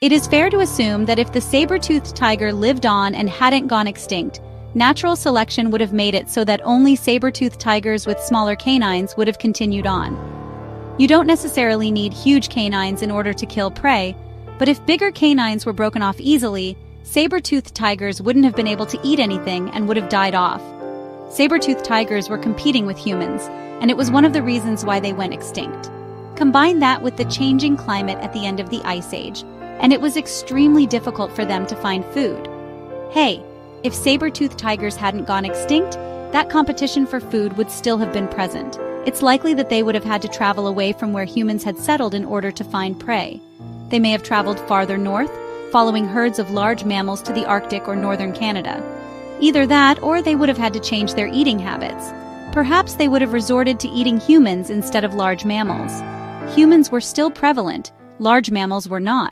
It is fair to assume that if the saber-toothed tiger lived on and hadn't gone extinct, natural selection would have made it so that only saber-toothed tigers with smaller canines would have continued on. You don't necessarily need huge canines in order to kill prey, but if bigger canines were broken off easily, saber-toothed tigers wouldn't have been able to eat anything and would have died off. Saber-toothed tigers were competing with humans, and it was one of the reasons why they went extinct. Combine that with the changing climate at the end of the Ice Age, and it was extremely difficult for them to find food. Hey, if saber-toothed tigers hadn't gone extinct, that competition for food would still have been present. It's likely that they would have had to travel away from where humans had settled in order to find prey. They may have traveled farther north, following herds of large mammals to the Arctic or northern Canada. Either that, or they would have had to change their eating habits. Perhaps they would have resorted to eating humans instead of large mammals. Humans were still prevalent, large mammals were not.